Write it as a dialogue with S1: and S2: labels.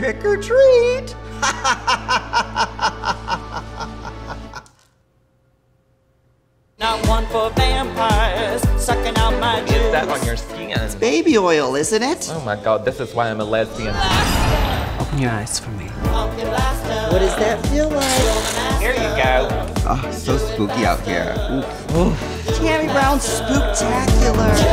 S1: Trick or treat!
S2: Not one for vampires sucking out my juice.
S3: Is that on your skin—it's
S1: Baby oil, isn't it?
S3: Oh my god, this is why I'm a lesbian.
S4: Open your eyes for me.
S1: What does that feel like?
S3: Here you go.
S1: Oh, so spooky out here. ooh Tammie Brown spooktacular.